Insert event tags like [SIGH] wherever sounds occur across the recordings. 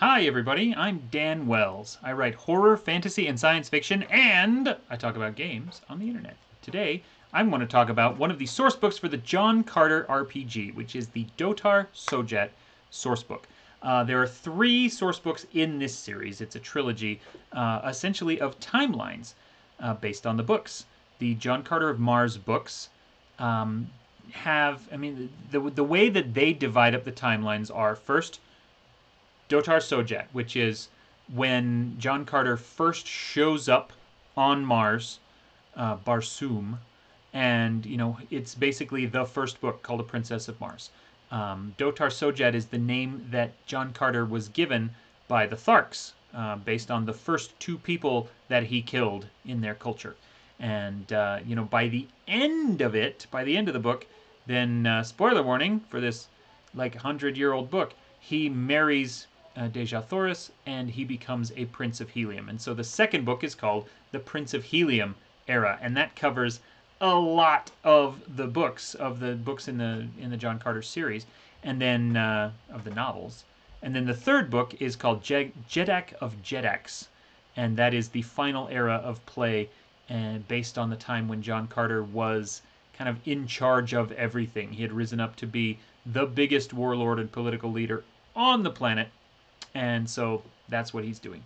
Hi, everybody. I'm Dan Wells. I write horror, fantasy, and science fiction, and I talk about games on the internet. Today, I'm going to talk about one of the source books for the John Carter RPG, which is the Dotar Sojat sourcebook. Uh, there are three source books in this series. It's a trilogy, uh, essentially of timelines uh, based on the books. The John Carter of Mars books um, have, I mean, the, the way that they divide up the timelines are first, Dotar Sojat, which is when John Carter first shows up on Mars, uh, Barsoom, and you know it's basically the first book called A Princess of Mars. Um, Dotar Sojat is the name that John Carter was given by the Tharks, uh, based on the first two people that he killed in their culture. And uh, you know, by the end of it, by the end of the book, then uh, spoiler warning for this like hundred-year-old book, he marries uh, Dejah Thoris and he becomes a Prince of Helium. And so the second book is called the Prince of Helium era, and that covers a lot of the books of the books in the in the John Carter series, and then uh, of the novels. And then the third book is called Je- Jeddak of Jeddaks, and that is the final era of play, and based on the time when John Carter was kind of in charge of everything. He had risen up to be the biggest warlord and political leader on the planet, and so that's what he's doing.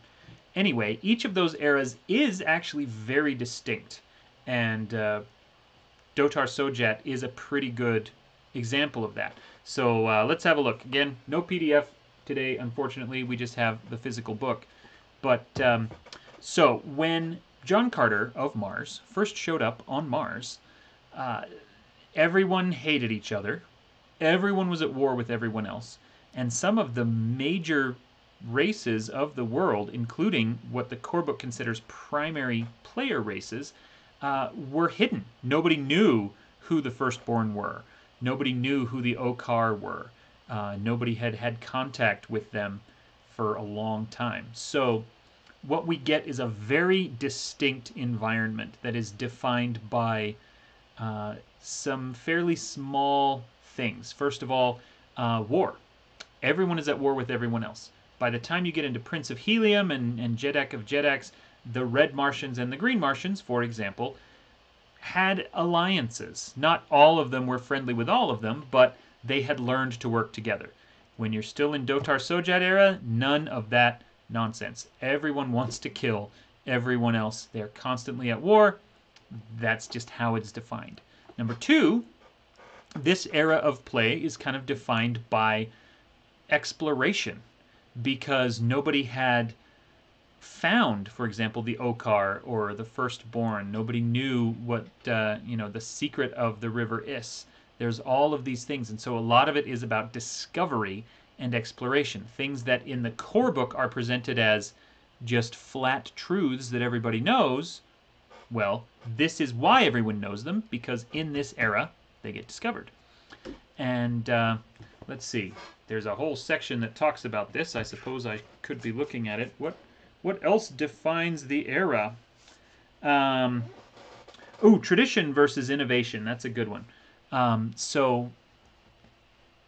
Anyway, each of those eras is actually very distinct, and uh, Dotar Sojat is a pretty good example of that. So uh, let's have a look. Again, no PDF today, unfortunately. We just have the physical book. But um, so when John Carter of Mars first showed up on Mars, uh, everyone hated each other. Everyone was at war with everyone else. And some of the major races of the world, including what the core book considers primary player races, uh, were hidden. Nobody knew who the firstborn were. Nobody knew who the Okar were. Uh, nobody had had contact with them for a long time. So, what we get is a very distinct environment that is defined by uh, some fairly small things. First of all, uh, war. Everyone is at war with everyone else. By the time you get into Prince of Helium and, and Jeddak of Jeddaks, the Red Martians and the Green Martians, for example, had alliances. Not all of them were friendly with all of them, but they had learned to work together. When you're still in Dotar Sojat era, none of that nonsense. Everyone wants to kill everyone else. They're constantly at war. That's just how it's defined. Number two, this era of play is kind of defined by exploration because nobody had found, for example, the Okar or the firstborn. Nobody knew what, uh, you know, the secret of the river Iss. There's all of these things. And so a lot of it is about discovery and exploration. Things that in the core book are presented as just flat truths that everybody knows. Well, this is why everyone knows them, because in this era, they get discovered. And uh, let's see, there's a whole section that talks about this. I suppose I could be looking at it. What what else defines the era? Um, oh, tradition versus innovation. That's a good one. Um, so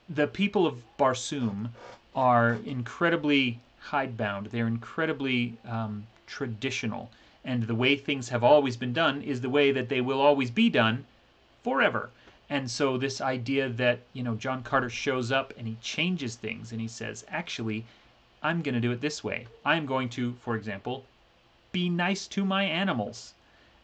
the people of Barsoom are incredibly hidebound. They're incredibly um, traditional. And the way things have always been done is the way that they will always be done forever. And so this idea that, you know, John Carter shows up and he changes things and he says, actually, I'm going to do it this way. I'm going to, for example, be nice to my animals.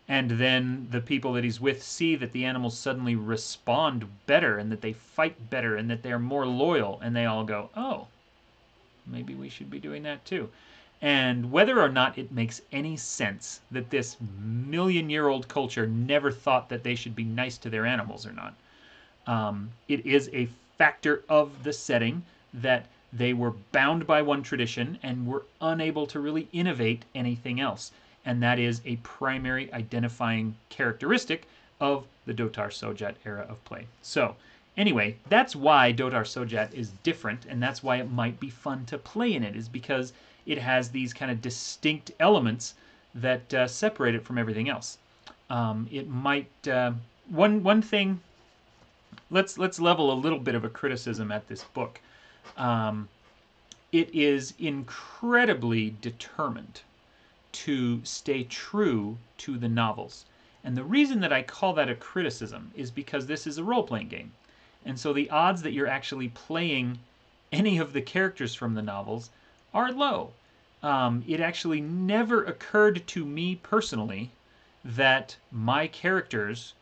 And then the people that he's with see that the animals suddenly respond better and that they fight better and that they're more loyal. And they all go, oh, maybe we should be doing that too. And whether or not it makes any sense that this million year old culture never thought that they should be nice to their animals or not, um, it is a factor of the setting that they were bound by one tradition and were unable to really innovate anything else. And that is a primary identifying characteristic of the Dotar Sojat era of play. So, anyway, that's why Dotar Sojat is different, and that's why it might be fun to play in it, is because it has these kind of distinct elements that uh, separate it from everything else. Um, it might uh, one one thing. Let's let's level a little bit of a criticism at this book. Um, it is incredibly determined to stay true to the novels. And the reason that I call that a criticism is because this is a role playing game. And so the odds that you're actually playing any of the characters from the novels are low. Um, it actually never occurred to me personally that my characters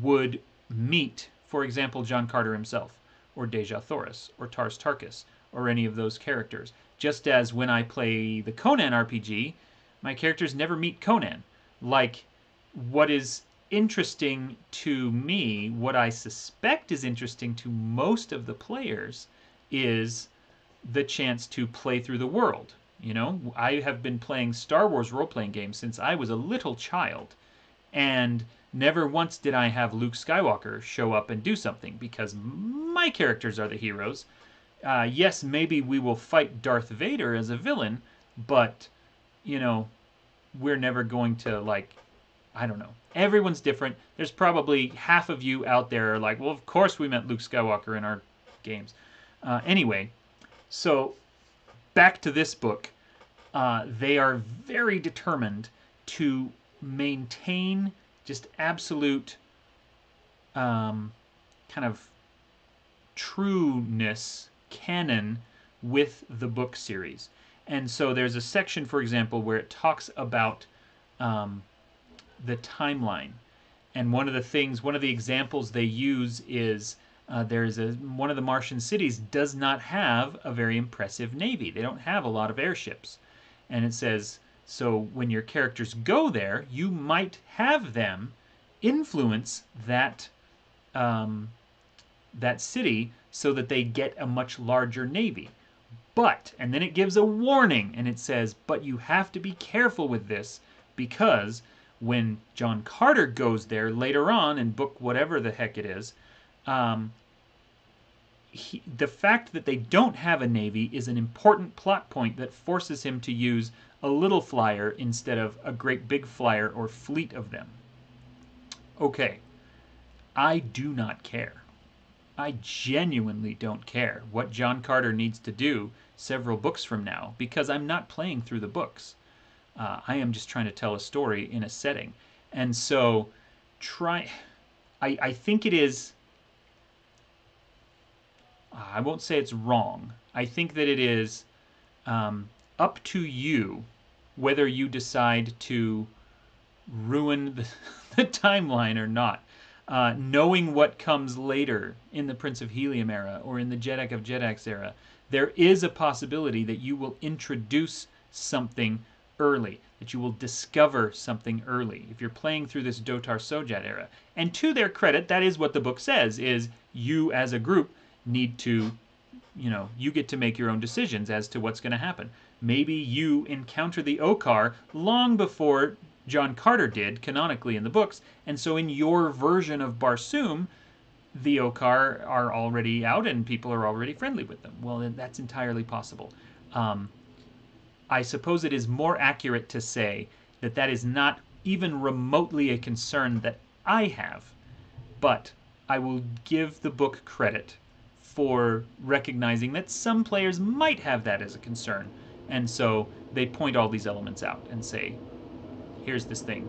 would meet, for example, John Carter himself, or Dejah Thoris, or Tars Tarkas, or any of those characters. Just as when I play the Conan RPG, my characters never meet Conan. Like, what is interesting to me, what I suspect is interesting to most of the players, is the chance to play through the world. You know, I have been playing Star Wars role playing games since I was a little child. And never once did I have Luke Skywalker show up and do something because my characters are the heroes. Uh, yes, maybe we will fight Darth Vader as a villain, but, you know, we're never going to, like, I don't know. Everyone's different. There's probably half of you out there are like, well, of course we met Luke Skywalker in our games. Uh, anyway, so back to this book. Uh, they are very determined to maintain just absolute um, kind of trueness, canon with the book series. And so there's a section, for example, where it talks about um, the timeline. And one of the things, one of the examples they use is uh, there's a one of the Martian cities does not have a very impressive navy. They don't have a lot of airships, and it says so when your characters go there, you might have them influence that um, that city so that they get a much larger navy. But and then it gives a warning, and it says, but you have to be careful with this because when John Carter goes there later on in book whatever the heck it is, um, he, the fact that they don't have a navy is an important plot point that forces him to use a little flyer instead of a great big flyer or fleet of them. Okay, I do not care. I genuinely don't care what John Carter needs to do several books from now because I'm not playing through the books. Uh, I am just trying to tell a story in a setting. And so try I, I think it is I won't say it's wrong. I think that it is um, up to you whether you decide to ruin the, [LAUGHS] the timeline or not. Uh, knowing what comes later in the Prince of Helium era or in the Jeddak of Jeddaks era, there is a possibility that you will introduce something early, that you will discover something early if you're playing through this Dotar Sojat era. And to their credit, that is what the book says, is you as a group need to, you know, you get to make your own decisions as to what's going to happen. Maybe you encounter the Okar long before John Carter did, canonically in the books, and so in your version of Barsoom, the Okar are already out and people are already friendly with them. Well, that's entirely possible. Um, I suppose it is more accurate to say that that is not even remotely a concern that I have, but I will give the book credit for recognizing that some players might have that as a concern. And so they point all these elements out and say, here's this thing.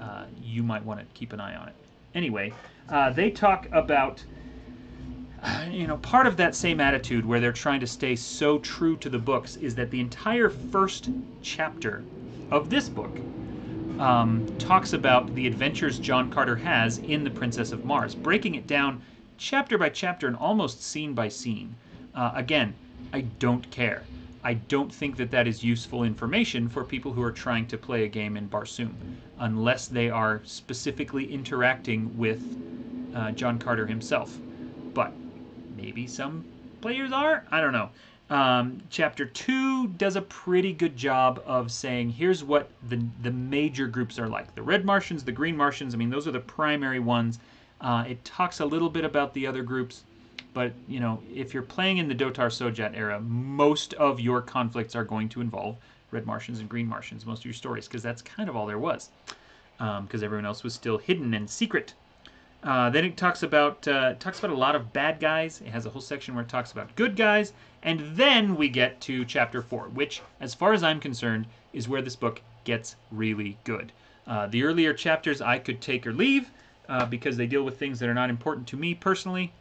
Uh, you might want to keep an eye on it. Anyway, uh, they talk about you know, part of that same attitude where they're trying to stay so true to the books is that the entire first chapter of this book um, talks about the adventures John Carter has in The Princess of Mars, breaking it down chapter by chapter and almost scene by scene. Uh, again, I don't care. I don't think that that is useful information for people who are trying to play a game in Barsoom, unless they are specifically interacting with uh, John Carter himself. But maybe some players are. I don't know. Um, chapter two does a pretty good job of saying here's what the the major groups are like: the red Martians, the green Martians. I mean, those are the primary ones. Uh, it talks a little bit about the other groups, but you know, if you're playing in the Dotar Sojat era, most of your conflicts are going to involve red Martians and green Martians. Most of your stories, because that's kind of all there was, because um, everyone else was still hidden and secret. Uh, then it talks about uh, talks about a lot of bad guys. It has a whole section where it talks about good guys, and then we get to chapter four, which, as far as I'm concerned, is where this book gets really good. Uh, the earlier chapters I could take or leave uh, because they deal with things that are not important to me personally.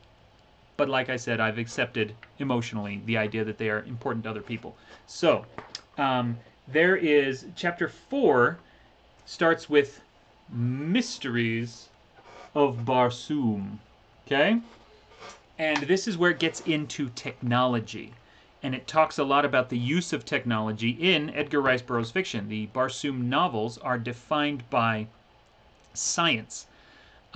But like I said, I've accepted emotionally the idea that they are important to other people. So um, there is chapter four starts with mysteries of Barsoom. Okay? And this is where it gets into technology. And it talks a lot about the use of technology in Edgar Rice Burroughs fiction. The Barsoom novels are defined by science.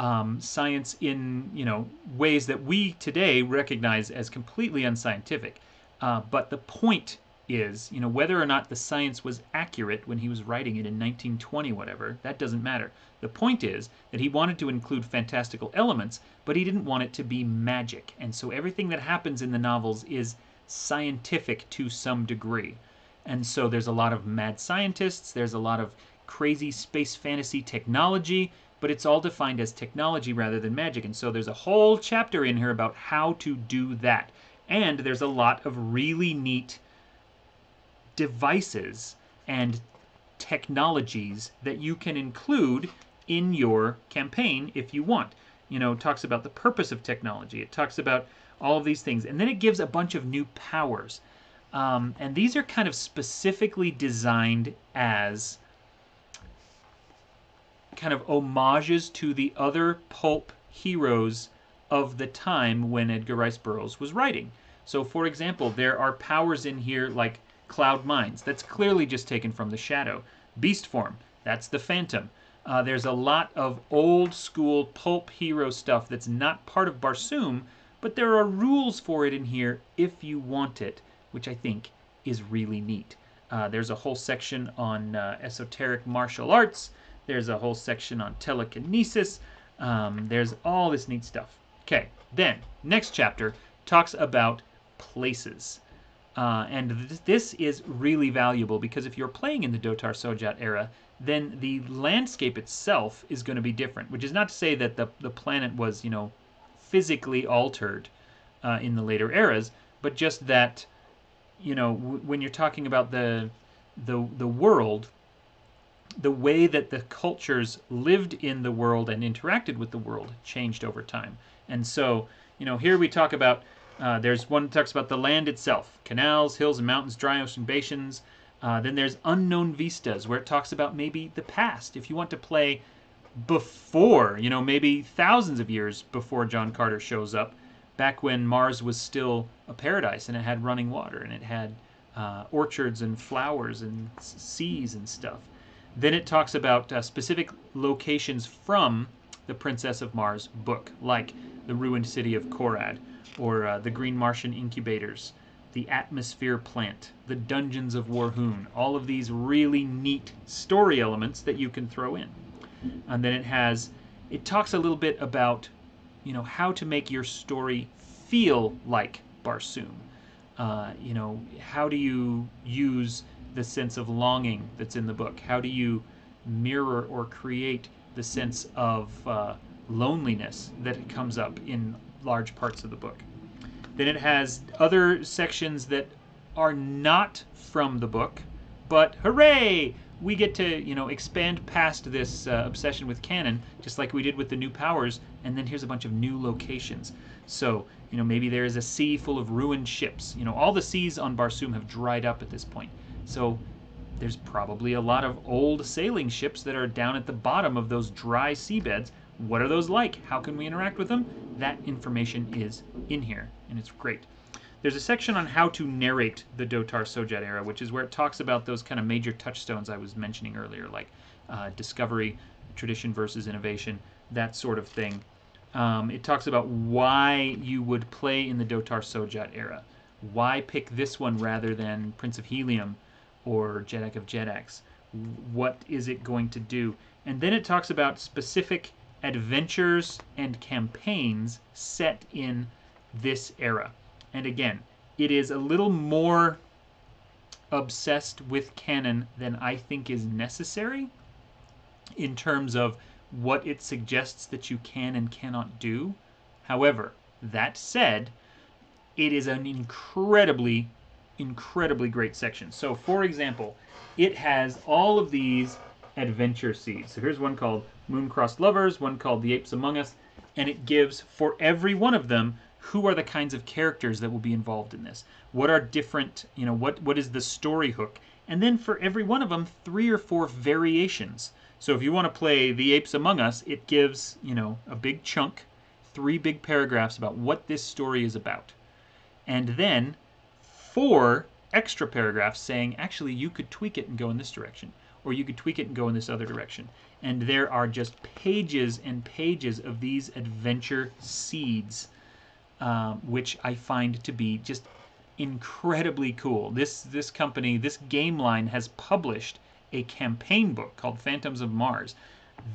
Um, science in you know ways that we today recognize as completely unscientific. Uh, but the point is, you know, whether or not the science was accurate when he was writing it in 1920, whatever, that doesn't matter. The point is that he wanted to include fantastical elements, but he didn't want it to be magic. And so everything that happens in the novels is scientific to some degree. And so there's a lot of mad scientists, there's a lot of crazy space fantasy technology, but it's all defined as technology rather than magic. And so there's a whole chapter in here about how to do that. And there's a lot of really neat devices and technologies that you can include in your campaign if you want. You know, talks about the purpose of technology. It talks about all of these things. And then it gives a bunch of new powers. Um, and these are kind of specifically designed as kind of homages to the other pulp heroes of the time when Edgar Rice Burroughs was writing. So, for example, there are powers in here like Cloud Minds. That's clearly just taken from the Shadow. Beast Form. That's the Phantom. Uh, there's a lot of old school pulp hero stuff that's not part of Barsoom, but there are rules for it in here if you want it, which I think is really neat. Uh, there's a whole section on uh, esoteric martial arts. There's a whole section on telekinesis. Um, there's all this neat stuff. Okay, then next chapter talks about places. Uh, and th this is really valuable because if you're playing in the Dotar Sojat era, then the landscape itself is going to be different. Which is not to say that the, the planet was, you know, physically altered uh, in the later eras, but just that, you know, when you're talking about the the the world, the way that the cultures lived in the world and interacted with the world changed over time. And so, you know, here we talk about uh, there's one that talks about the land itself canals, hills, and mountains, dry ocean basins. Uh, then there's unknown vistas, where it talks about maybe the past. If you want to play before, you know, maybe thousands of years before John Carter shows up, back when Mars was still a paradise and it had running water and it had uh, orchards and flowers and seas and stuff. Then it talks about uh, specific locations from the Princess of Mars book, like the ruined city of Korad, or uh, the Green Martian Incubators, the Atmosphere Plant, the Dungeons of Warhoon, all of these really neat story elements that you can throw in. And then it has, it talks a little bit about, you know, how to make your story feel like Barsoom. Uh, you know, how do you use the sense of longing that's in the book? How do you mirror or create the sense of uh, loneliness that comes up in large parts of the book. Then it has other sections that are not from the book, but hooray! We get to, you know, expand past this uh, obsession with canon, just like we did with the new powers, and then here's a bunch of new locations. So, you know, maybe there is a sea full of ruined ships. You know, all the seas on Barsoom have dried up at this point. So there's probably a lot of old sailing ships that are down at the bottom of those dry seabeds what are those like? How can we interact with them? That information is in here, and it's great. There's a section on how to narrate the Dotar Sojat era, which is where it talks about those kind of major touchstones I was mentioning earlier, like uh, discovery, tradition versus innovation, that sort of thing. Um, it talks about why you would play in the Dotar Sojat era. Why pick this one rather than Prince of Helium or Jeddak of Jeddaks? What is it going to do? And then it talks about specific adventures and campaigns set in this era. And again, it is a little more obsessed with canon than I think is necessary in terms of what it suggests that you can and cannot do. However, that said, it is an incredibly, incredibly great section. So, for example, it has all of these adventure seeds. So here's one called Mooncrossed Lovers, one called The Apes Among Us, and it gives for every one of them who are the kinds of characters that will be involved in this. What are different, you know, what what is the story hook? And then for every one of them, three or four variations. So if you want to play The Apes Among Us, it gives, you know, a big chunk, three big paragraphs about what this story is about. And then four extra paragraphs saying, actually, you could tweak it and go in this direction, or you could tweak it and go in this other direction. And there are just pages and pages of these adventure seeds, um, which I find to be just incredibly cool. This this company, this game line has published a campaign book called Phantoms of Mars.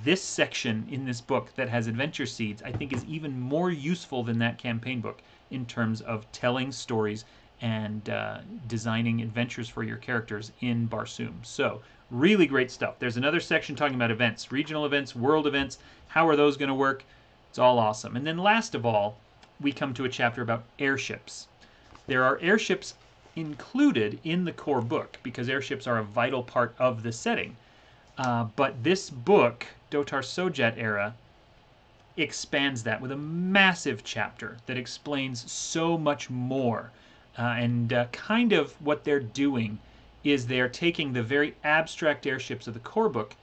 This section in this book that has adventure seeds, I think, is even more useful than that campaign book in terms of telling stories and uh, designing adventures for your characters in Barsoom. So, really great stuff. There's another section talking about events, regional events, world events. How are those going to work? It's all awesome. And then, last of all, we come to a chapter about airships. There are airships included in the core book because airships are a vital part of the setting. Uh, but this book, Dotar Sojat era, expands that with a massive chapter that explains so much more uh, and uh, kind of what they're doing is they're taking the very abstract airships of the core book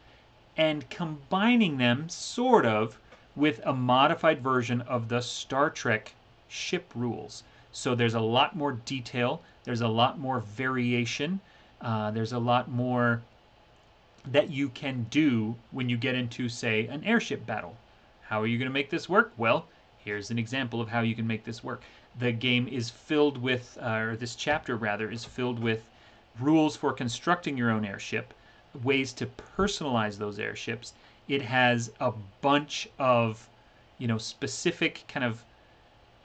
and combining them, sort of, with a modified version of the Star Trek ship rules. So there's a lot more detail, there's a lot more variation, uh, there's a lot more that you can do when you get into, say, an airship battle. How are you going to make this work? Well, here's an example of how you can make this work the game is filled with, uh, or this chapter rather, is filled with rules for constructing your own airship, ways to personalize those airships. It has a bunch of, you know, specific kind of,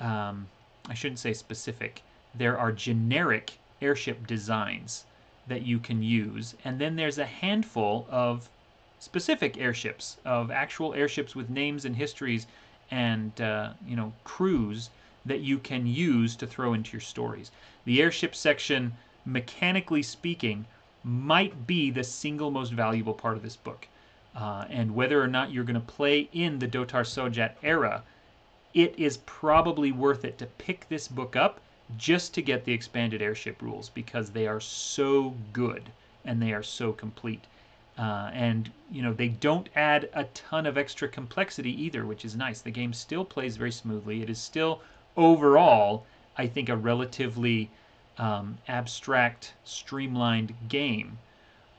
um, I shouldn't say specific, there are generic airship designs that you can use. And then there's a handful of specific airships, of actual airships with names and histories and, uh, you know, crews that you can use to throw into your stories. The airship section, mechanically speaking, might be the single most valuable part of this book. Uh, and whether or not you're going to play in the Dotar Sojat era, it is probably worth it to pick this book up just to get the expanded airship rules because they are so good and they are so complete. Uh, and you know they don't add a ton of extra complexity either, which is nice. The game still plays very smoothly. It is still overall, I think, a relatively um, abstract, streamlined game.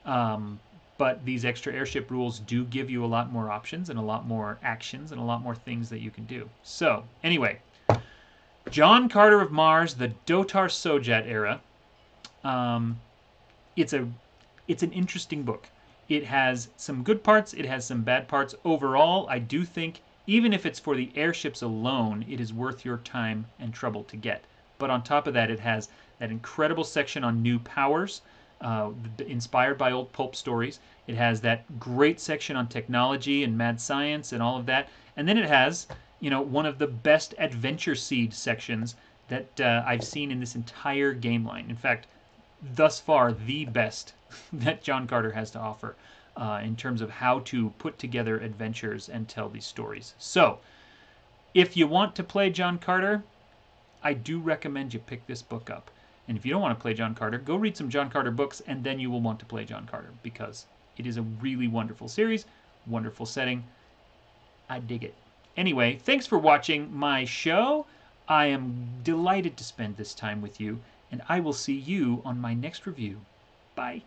Um, but these extra airship rules do give you a lot more options and a lot more actions and a lot more things that you can do. So, anyway, John Carter of Mars, the Dotar Sojat era. Um, it's a it's an interesting book. It has some good parts, it has some bad parts. Overall, I do think even if it's for the airships alone, it is worth your time and trouble to get. But on top of that, it has that incredible section on new powers, uh, inspired by old pulp stories. It has that great section on technology and mad science and all of that. And then it has, you know, one of the best adventure seed sections that uh, I've seen in this entire game line. In fact, thus far, the best [LAUGHS] that John Carter has to offer uh, in terms of how to put together adventures and tell these stories. So, if you want to play John Carter, I do recommend you pick this book up. And if you don't want to play John Carter, go read some John Carter books and then you will want to play John Carter because it is a really wonderful series, wonderful setting. I dig it. Anyway, thanks for watching my show. I am delighted to spend this time with you, and I will see you on my next review. Bye.